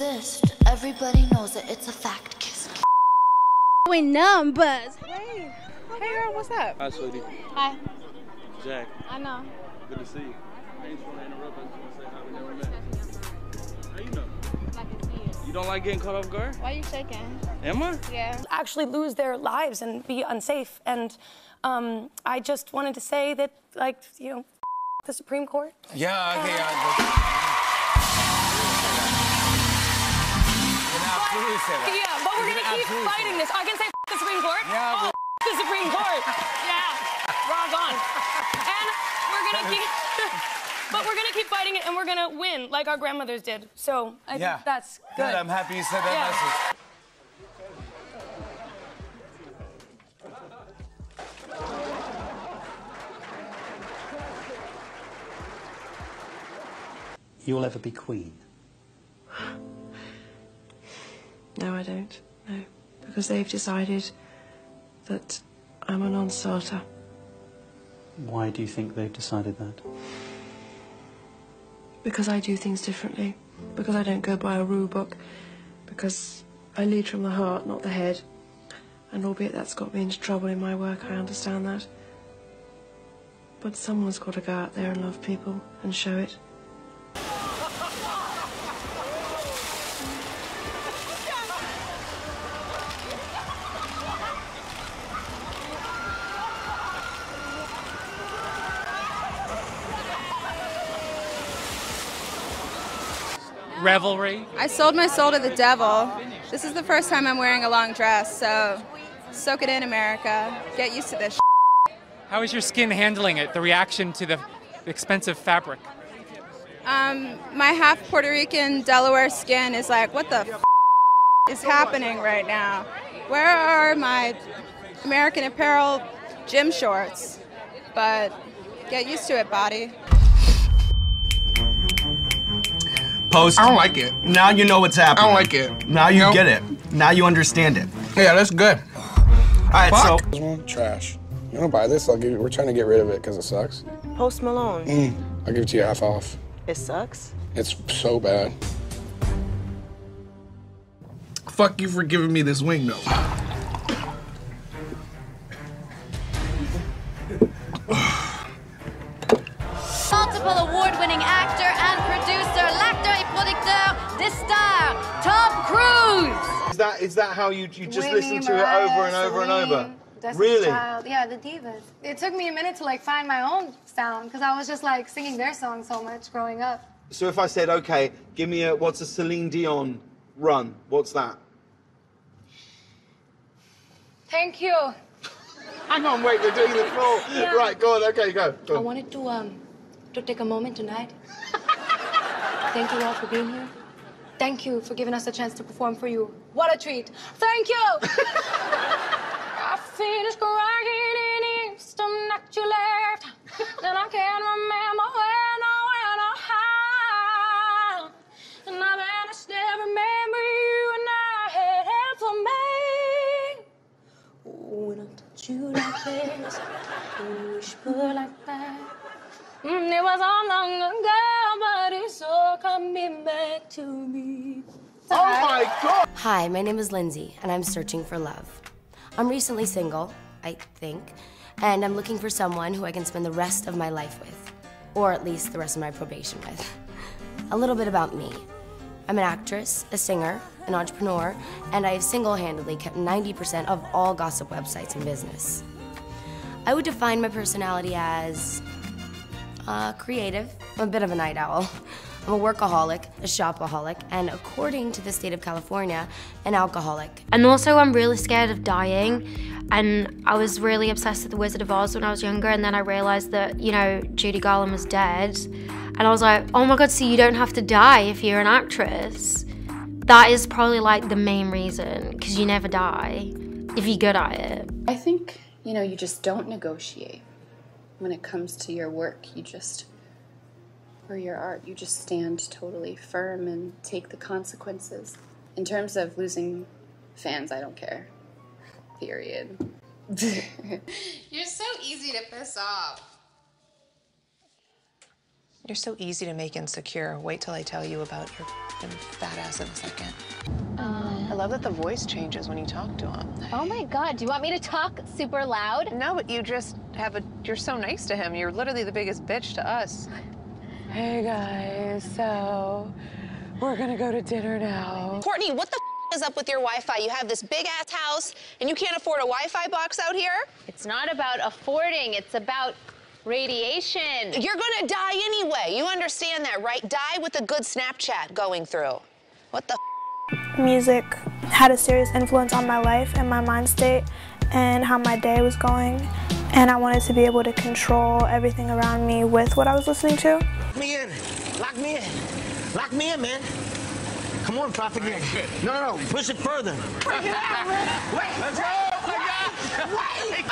exist. Everybody knows it. It's a fact. Kiss. Going numbers. Hey, hey girl, what's up? Hi, sweetie. Hi. Jack, I know. good to see you. I just want to interrupt. I just want to say how we never met. How you know? I can see it. You don't like getting caught off guard? Why are you shaking? Am I? Yeah. actually lose their lives and be unsafe. And um, I just wanted to say that, like, you know, the Supreme Court. Yeah, okay, yeah. Absolutely say that. Yeah, but we're gonna keep fighting this. I can say the Supreme Court. Yeah, Oh, the Supreme Court. Yeah, rock on. And we're gonna keep, but we're gonna keep fighting it, and we're gonna win like our grandmothers did. So I Yeah. think that's good. Good, I'm happy you said that Yeah. message. You'll ever be queen. No, I don't. No. Because they've decided that I'm a non starter. Why do you think they've decided that? Because I do things differently. Because I don't go by a rule book. Because I lead from the heart, not the head. And albeit that's got me into trouble in my work, I understand that. But someone's got to go out there and love people and show it. Revelry. I sold my soul to the devil. This is the first time I'm wearing a long dress, so soak it in, America. Get used to this. How is your skin handling it? The reaction to the expensive fabric. Um, my half Puerto Rican Delaware skin is like, what the f- is happening right now? Where are my American Apparel gym shorts? But get used to it, body. Post. I don't like it. Now you know what's happening. I don't like it. Now you Nope. get it. Now you understand it. Yeah, that's good. All right, Fuck. so This one, trash. You wanna buy this? I'll give you, we're trying to get rid of it because it sucks. Post Malone. Mm, I'll give it to you half off. It sucks. It's so bad. Fuck you for giving me this wing, though. Multiple award-winning actor and producer, l'acteur et producteur des stars, Tom Cruise. Is that is that how you you just Whitney, listen to it over and over and over? Celine, Destiny's Really? Child. Yeah, the divas. It took me a minute to like find my own sound because I was just like singing their songs so much growing up. So if I said, okay, give me a what's a Celine Dion run? What's that? Thank you. Hang on, wait, we're doing the floor. Yeah. Right, go on, okay, go. go I wanted to um to take a moment tonight. Thank you all for being here. Thank you for giving us a chance to perform for you. What a treat. Thank you. I finished crying in the instant that you left. Then I can't remember when or when or how. And I vanished to remember you and I had for me. When I touch you like this, when you whisper like that. Mm, it was all long ago, but it's all coming back to me. Oh my god! Hi, my name is Lindsay, and I'm searching for love. I'm recently single, I think, and I'm looking for someone who I can spend the rest of my life with, or at least the rest of my probation with. A little bit about me. I'm an actress, a singer, an entrepreneur, and I have single handedly kept 90% of all gossip websites in business. I would define my personality as uh, creative. I'm a bit of a night owl. I'm a workaholic, a shopaholic, and according to the state of California, an alcoholic. And also, I'm really scared of dying. And I was really obsessed with The Wizard of Oz when I was younger. And then I realized that, you know, Judy Garland was dead. And I was like, oh my God, so you don't have to die if you're an actress. That is probably like the main reason, because you never die if you're good at it. I think, you know, you just don't negotiate when it comes to your work. You just, or your art, you just stand totally firm and take the consequences. In terms of losing fans, I don't care. Period. You're so easy to piss off. You're so easy to make insecure. Wait till I tell you about your f***ing fat ass in a second. I love that the voice changes when you talk to him. Oh my god, do you want me to talk super loud? No, but you just have a. You're so nice to him. You're literally the biggest bitch to us. Hey guys, so we're gonna go to dinner now. Kourtney, what the f- is up with your Wi-Fi? You have this big ass house and you can't afford a Wi-Fi box out here? It's not about affording, it's about radiation. You're gonna die anyway. You understand that, right? Die with a good Snapchat going through. What the f- Music had a serious influence on my life and my mind state and how my day was going. And I wanted to be able to control everything around me with what I was listening to. Lock me in. Lock me in. Lock me in, man. Come on, Prophet. No, no, no. Push it further. Bring it out, man. Wait. Let's go. Wait. You've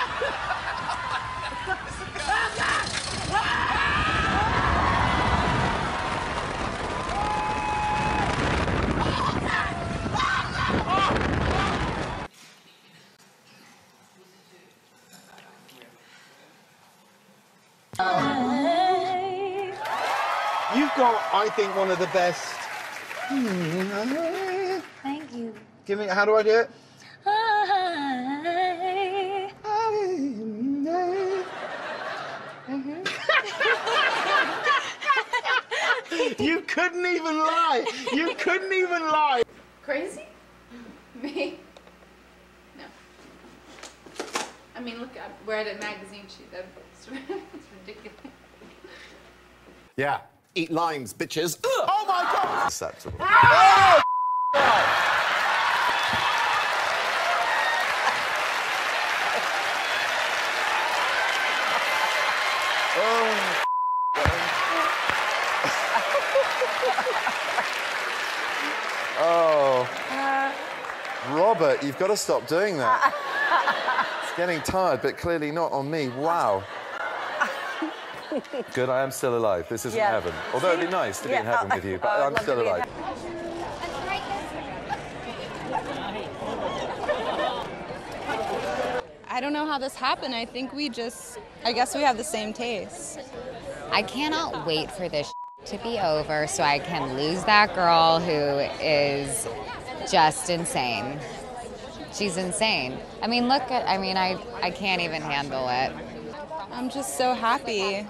got, I think, one of the best. Thank you. Give me. How do I do it? You couldn't even lie. You couldn't even lie. Crazy? Me? No. I mean, look, I- we're at a magazine shoot. That's ridiculous. Yeah. Eat limes, bitches. Oh my god! Acceptable. Ah! Oh! Oh. oh. Robert, you've got to stop doing that. It's getting tired, but clearly not on me. Wow. Good, I am still alive. This isn't Yeah. heaven. Although it'd be nice to be in heaven with you, but I'd I'm still to be in alive. I don't know how this happened. I think we just, I guess we have the same taste. I cannot wait for this to be over so I can lose that girl who is just insane. She's insane. I mean, look at, I mean, I, I can't even handle it. I'm just so happy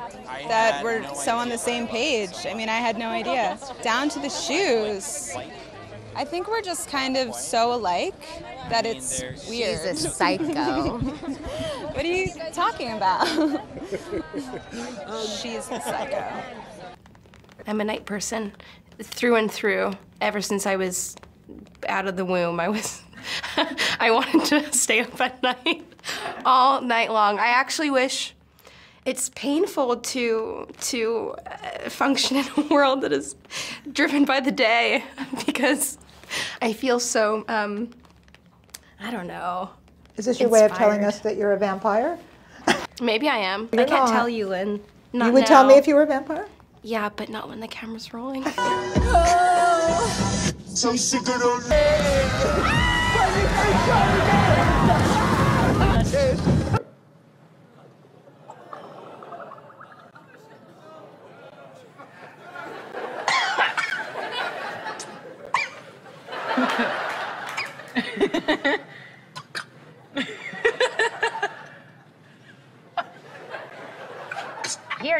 that we're so on the same page. I mean, I had no idea. Down to the shoes. I think we're just kind of so alike that it's weird. She's a psycho. what are you talking about? She's the psycho. I'm a night person through and through. Ever since I was out of the womb, I was I wanted to stay up at night all night long. I actually wish it's painful to to uh, function in a world that is driven by the day because I feel so um I don't know. Is this your way of telling us that you're a vampire? Maybe I am. You're I can't not. tell you, Lynn. Not you would tell me if you were a vampire? Yeah, but not when the camera's rolling. So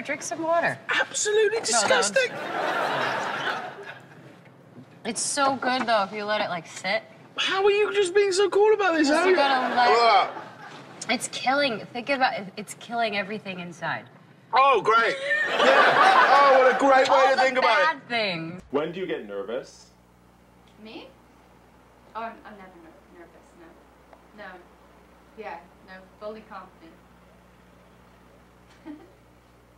drink some water. Absolutely disgusting. It's so good though if you let it like sit. How are you just being so cool about this? Just How you you- gotta let- Ugh. It's killing. Think about it. It's killing everything inside. Oh, great. Yeah. Oh, what a great way All to the think about it. things. When do you get nervous? Me? Oh, I'm, I'm never ner- nervous. No. No. Yeah. No. Fully confident.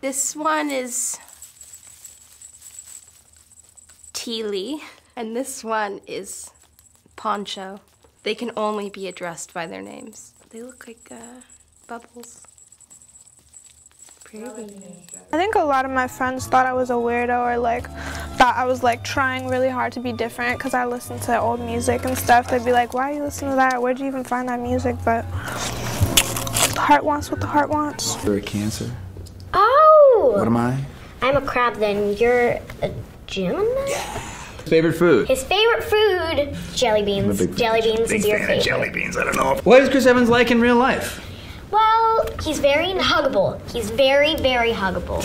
This one is Teely, and this one is Poncho. They can only be addressed by their names. They look like uh, bubbles. Pretty. I think a lot of my friends thought I was a weirdo or like thought I was like trying really hard to be different because I listened to old music and stuff. They'd be like, why are you listening to that? Where'd you even find that music? But the heart wants what the heart wants. You're a cancer. What am I? I'm a crab, then you're a Gemini? Favorite food? His favorite food, jelly beans. jelly beans is your favorite. beans. I don't know. What is Chris Evans like in real life? Well, he's very huggable. He's very, very huggable.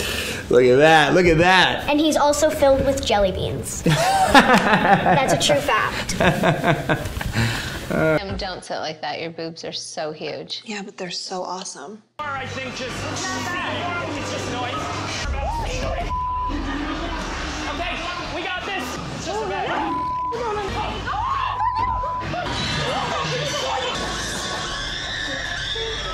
Look at that. Look at that. And he's also filled with jelly beans. That's a true fact. Em, don't sit like that. Your boobs are so huge. Yeah, but they're so awesome. I think just it's just noise. Okay, we got this. It's just a matter. That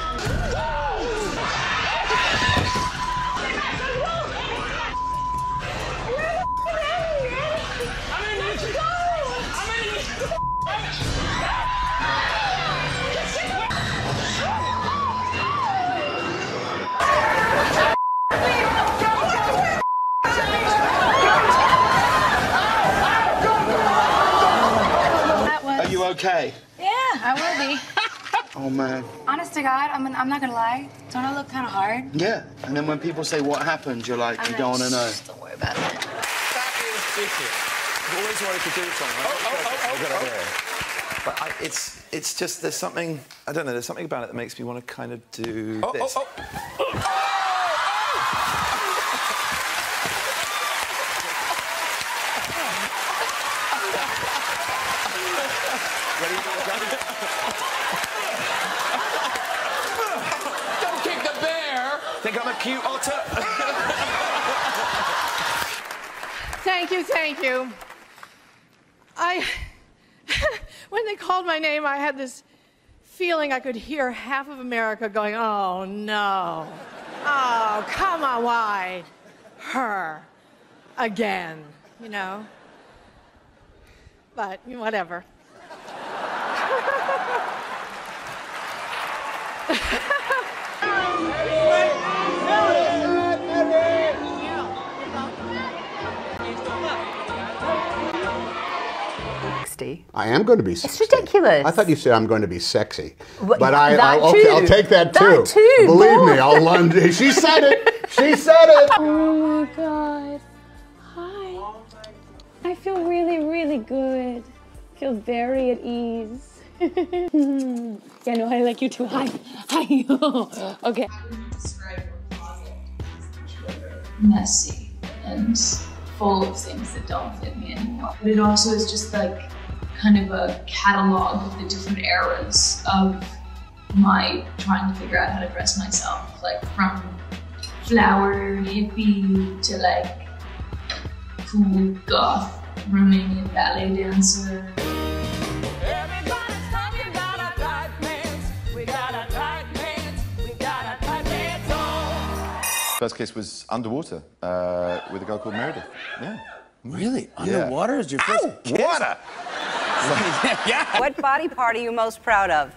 okay? Yeah, I will be. Oh man. Honest to God, I'm, I'm not gonna lie. Don't I look kind of hard? Yeah. And then when people say what happened, you're like, you don't want to know. Don't worry about it. I've always wanted to do something. Oh, oh, oh, oh Good idea. But I, it's it's just there's something I don't know. There's something about it that makes me want to kind of do this. Don't kick the bear. Think I'm a cute otter? Thank you, thank you. I, when they called my name, I had this feeling I could hear half of America going, oh no. Oh, come on, why? Her. Again, you know? But whatever. I am going to be. It's ridiculous. I thought you said I'm going to be sexy, but I, I'll, okay, I'll take that too. That too, Believe me. I'll lunge. She said it. She said it. Oh my god. Hi. I feel really, really good. I feel very at ease. yeah, no, I like you too. Hi. Hi. okay. messy and full of things that don't fit me anymore. But it also is just like kind of a catalog of the different eras of my trying to figure out how to dress myself, like from flower hippie to like cool goth Romanian ballet dancer. First kiss was underwater uh, with a girl called Meredith. Yeah. Really? Yeah. Underwater is your first kiss? Water. yeah. What body part are you most proud of?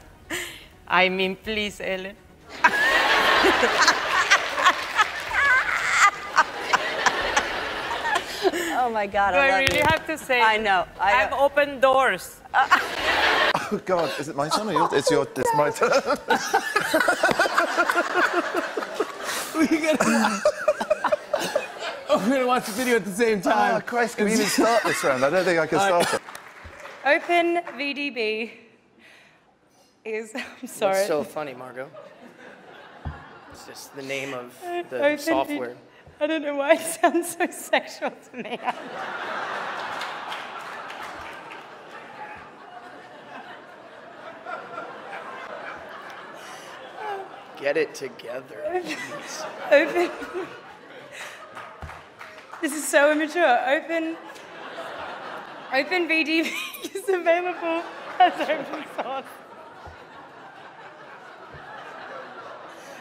I mean, please, Ellen. Oh my God, Do I I really you. have to say? I know. I I've opened doors. Oh God, is it my turn or yours? It's your. It's my turn. We gonna... oh, we're gonna watch the video at the same ah, time. Oh Christ, can we even start this round? I don't think I can All right. start it. Open VDB is. I'm sorry. It's so funny, Margot? It's just the name of the Open software. V- I don't know why it sounds so sexual to me. Get it together. Open. This is so immature. Open. Open VDB is available as open source.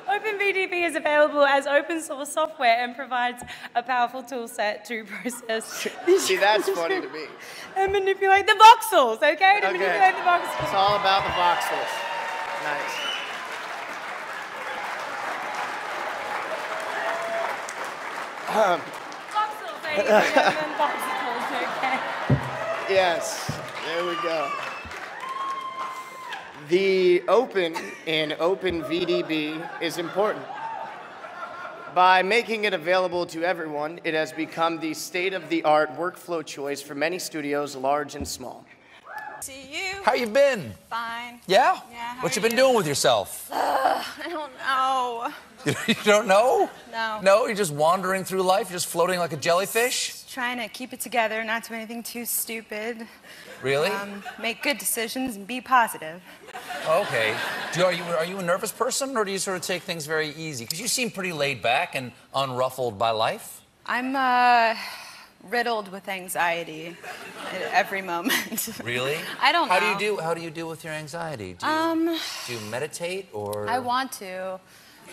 OpenVDB is available as open source software and provides a powerful tool set to process See, that's funny to me. and manipulate the voxels, okay? To Okay. manipulate the voxels. It's all about the voxels. Nice. Um, yes, there we go. The open in OpenVDB is important. By making it available to everyone, it has become the state of the art workflow choice for many studios, large and small. See you. How you been? Fine. Yeah? Yeah, what you been you? doing with yourself? Ugh, I don't know. you don't know? No. No, you're just wandering through life, you're just floating like a jellyfish? Trying to keep it together, not do anything too stupid. Really? Um, make good decisions and be positive. Okay. Do you, are, you, are you a nervous person, or do you sort of take things very easy? Because you seem pretty laid back and unruffled by life. I'm uh, riddled with anxiety at every moment. Really? I don't how know. How do you do? How do you deal with your anxiety? Do you, Um, do you meditate or? I want to,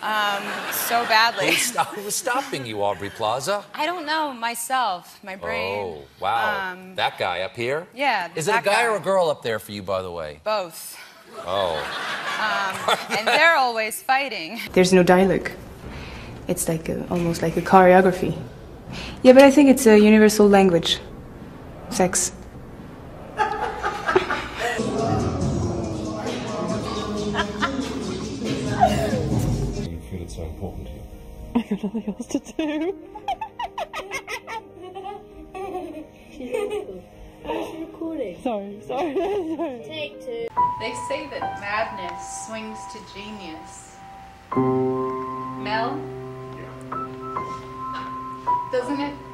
um, so badly. Who's, sto- who's stopping you, Aubrey Plaza? I don't know myself, my brain. Oh, wow. Um, that guy up here? Yeah, Is it a guy, guy. or a girl up there for you, by the way? Both. Oh. Um, and they're always fighting. There's no dialogue. It's like a, almost like a choreography. Yeah, but I think it's a universal language. Sex. you feel it's so important to you? I got nothing else to do. recording. Sorry, sorry, sorry. Take two. They say that madness swings to genius. Mel? Doesn't it